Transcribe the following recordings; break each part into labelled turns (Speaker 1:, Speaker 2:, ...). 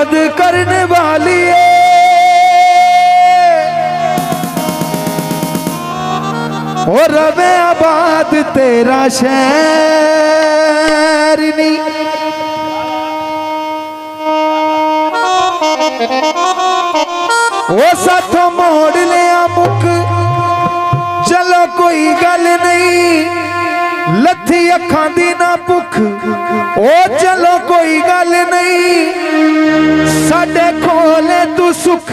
Speaker 1: मद करने वाली है। रवे आबाद, तेरा शहर नहीं। वो साथों मोड़ लिया मुख, चलो कोई गल नहीं। ਲੱਥੀ ਅੱਖਾਂ ਦੀ ਨਾ ਭੁੱਖ ਉਹ ਚਲੋ ਕੋਈ ਗੱਲ ਨਹੀਂ ਸਾਡੇ ਕੋਲੇ ਤੂੰ ਸੁਖ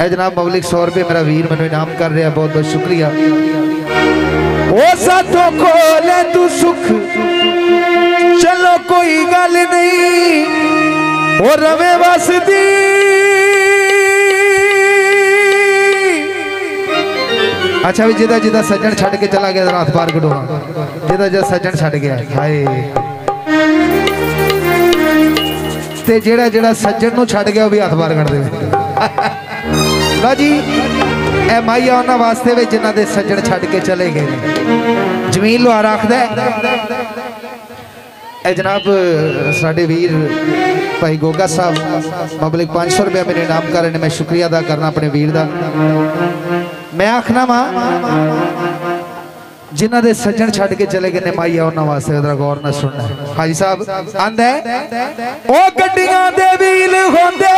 Speaker 1: ਇਹ ਜਨਾਬ ਪਬਲਿਕ 100 ਰੁਪਏ ਮੇਰਾ ਵੀਰ ਮੈਨੂੰ ਇਨਾਮ ਕਰ ਰਿਹਾ ਬਹੁਤ ਬਹੁਤ ਸ਼ੁਕਰੀਆ ਉਹ ਸਾਥੋਂ ਕੋਲੇ ਤੂੰ ਸੁਖ ਚਲੋ ਕੋਈ ਗੱਲ ਨਹੀਂ ਉਹ ਰਵੇ ਵਸਦੀ ਅੱਛਾ ਵੀ ਜਿਹਦਾ ਜਿਹਦਾ ਸੱਜਣ ਛੱਡ ਕੇ ਚਲਾ ਗਿਆ ਰਾਤ ਪਾਰ ਕਢੋਣਾ ਜਿਹਦਾ ਜਿਹਦਾ ਸੱਜਣ ਛੱਡ ਗਿਆ, ਹਾਏ। ਤੇ ਜਿਹੜਾ ਜਿਹੜਾ ਸੱਜਣ ਨੂੰ ਛੱਡ ਗਿਆ ਉਹ ਵੀ ਹੱਥ ਬਾਰ ਕੱਢ ਦੇਵੇ। ਲਓ ਜੀ ਇਹ ਮਾਈਆ ਉਹਨਾਂ ਵਾਸਤੇ ਵੀ ਜਿਨ੍ਹਾਂ ਦੇ ਸੱਜਣ ਛੱਡ ਕੇ ਚਲੇ ਗਏ ਨੇ। ਜ਼ਮੀਨ ਲੁਆ ਰੱਖਦਾ ਇਹ ਜਨਾਬ, ਸਾਡੇ ਵੀਰ ਭਾਈ ਗੋਗਾ ਸਾਹਿਬ ਪਬਲਿਕ 500 ਰੁਪਏ ਮੇਰੇ ਨਾਮ ਕਰਨ ਨੇ, ਮੈਂ ਸ਼ੁਕਰੀਆ ਅਦਾ ਕਰਨਾ ਆਪਣੇ ਵੀਰ ਦਾ। ਮੈਂ ਆਖਣਾ ਵਾ, ਜਿਨ੍ਹਾਂ ਦੇ ਸੱਜਣ ਛੱਡ ਕੇ ਚਲੇ ਗਏ ਨੇ ਮਾਈਆ, ਉਹਨਾਂ ਵਾਸਤੇ ਜਰਾ ਗੌਰ ਨਾਲ ਸੁਣਨਾ। ਹਾਜੀ ਸਾਹਿਬ, ਆਂਦਾ ਉਹ ਗੱਡੀਆਂ ਦੇ ਵੀਲ ਹੁੰਦੇ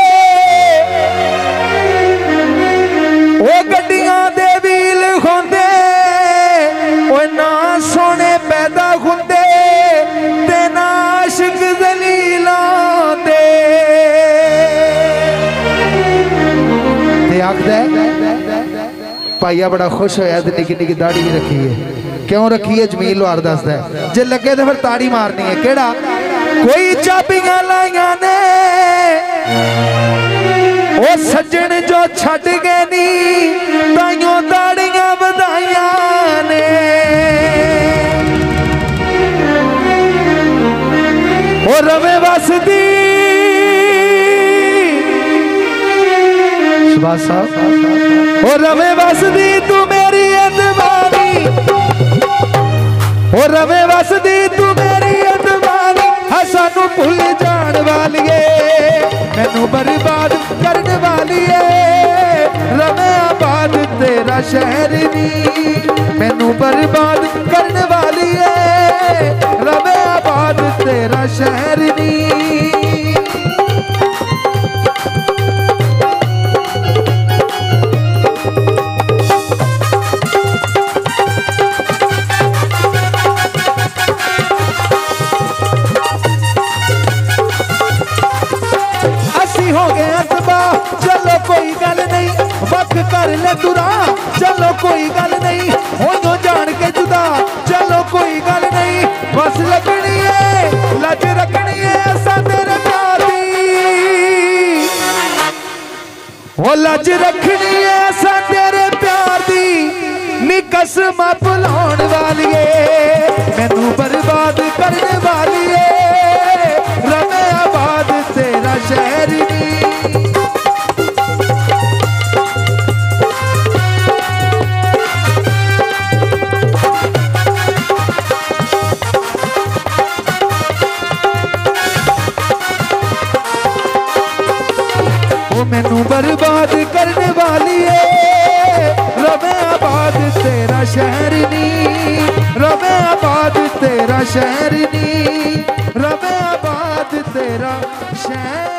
Speaker 1: ਭਾਈਆ ਬੜਾ ਖੁਸ਼ ਹੋਇਆ ਤੇ ਨਿੱਕੀ ਨਿੱਕੀ ਦਾੜੀ ਵੀ ਰੱਖੀ ਹੈ ਕਿਉਂ ਰੱਖੀ ਹੈ ਜਮੀਲ ਲੋਹਾਰ ਦੱਸਦਾ ਹੈ। ਜੇ ਲੱਗੇ ਤਾਂ ਫਿਰ ਤਾੜੀ ਮਾਰਨੀ ਹੈ ਕਿਹੜਾ ਕੋਈ ਚਾਬੀਆਂ ਲਾਈਆਂ ਨੇ ਉਹ ਸੱਜਣ ਜੋ ਛੱਡ ਗਏ ਨੀ ਤਾਈਓ ਦਾੜੀਆਂ सुभाष ओ रवे बसदी तू मेरी अनबानी ओ रवे बसदी तू मेरी अनबानी हसन हाँ, भूल जान वाली मैनू बर्बाद करने वाली है रवे तेरा शहर नी, मैनू बर्बाद करने वाली है रवे आबाद तेरा शहर कर ले तुरा चलो कोई गल नहीं, हो जान के जुदा। चलो कोई गल नहीं, बस लगनी है, लज रखनी है ऐसा तेरे वो लज रखनी है ऐसा तेरे प्यार दी। नी कसम भुलाण वाली करने वाली है। रमे आबाद तेरा शहर नी। रमे आबाद तेरा शहर नी। रमे आबाद तेरा शहर